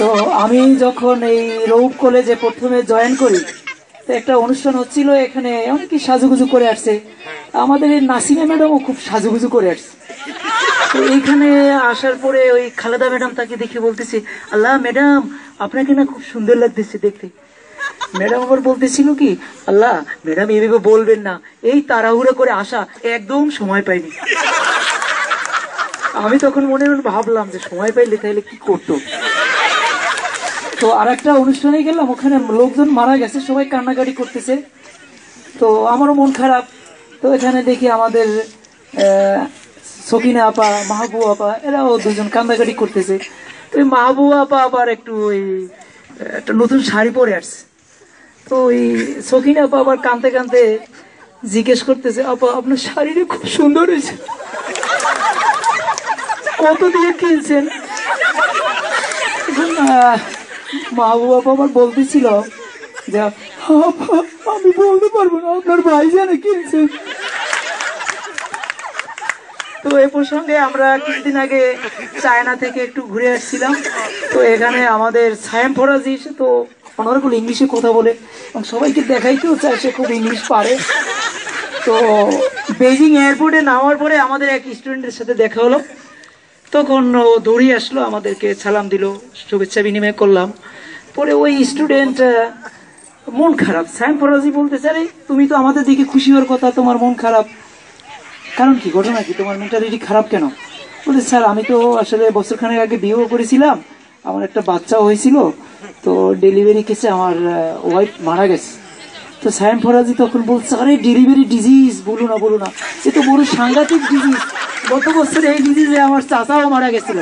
তো আমি যখন এই রৌপ কলেজে প্রথমে জয়েন করি, তো একটা অনুষ্ঠান হচ্ছিল, এখানে অনেকে সাজুগুজু করে আসছে। আমাদের এই নাসিমা ম্যাডামও খুব সাজুগুজু করে আসছে। তো এইখানে আসার পরে ওই খালেদা ম্যাডাম তাকে দেখে বলতেছে, আল্লাহ ম্যাডাম, আপনাকে না খুব সুন্দর লাগতেছে দেখতে। ম্যাডাম আবার বলতেছিল কি, আল্লাহ, ম্যাডাম এভাবে বলবেন না। এই তাড়াহুড়ো করে আসা একদম সময় পাইনি। আমি তখন মনে মনে ভাবলাম যে, সময় পাইলে তাহলে কি করতো? তো আর একটা অনুষ্ঠানে গেলাম, ওখানে লোকজন মারা গেছে, সবাই কান্নাকাটি করতেছে। তো আমারও মন খারাপ। তো এখানে দেখি আমাদের সকিনা আপা, মাহবুব আপা, এরাও দুজন কান্দাকাটি করতেছে। তো ওই মাহবুব আপা আবার একটু ওই, একটা নতুন শাড়ি পরে আসছে। তো ওই সকিনা আপা আবার কানতে কানতে জিজ্ঞেস করতেছে, আপা, আপনার শাড়িটা খুব সুন্দর হয়েছে। কত দিয়ে কিনছেন? মাহবুব আপা আমার বলতেছিল যে আমি বলতে পারব না, আপনার ভাই জানে কিনছেন তো এ প্রসঙ্গে আমরা কিছুদিন আগে চায়না থেকে একটু ঘুরে আসছিলাম। তো এখানে আমাদের সায়াম ফরাজি, সে তো অনারগুলো ইংলিশে কথা বলে এবং সবাইকে দেখাইতেও চায় সে খুব ইংলিশ পারে। তো বেজিং এয়ারপোর্টে নামার পরে আমাদের এক স্টুডেন্টের সাথে দেখা হলো। তখন ও দৌড়িয়ে আসলো, আমাদেরকে সালাম দিল, শুভেচ্ছা বিনিময় করলাম। পরে ওই স্টুডেন্ট মন খারাপ। স্যাম ফরাজি বলতে আরে, তুমি তো আমাদের দিকে খুশি হওয়ার কথা, তোমার মন খারাপ। কারণ কি, ঘটনা কি? তোমার মেন্টালিটি খারাপ কেন? বলতে স্যার, আমি তো আসলে বছরখানেক আগে বিয়েও করেছিলাম। আমার একটা বাচ্চাও হয়েছিল। তো ডেলিভারি কেসে আমার ওয়াইফ মারা গেছে। তো স্যাম ফরাজি তখন বলছে, আরে ডেলিভারি ডিজিজ বলো না বলো না। এ তো বড় সাংঘাতিক ডিজিজ গত বছর এই ডিজিজে আমার চাচাও মারা গেছিল।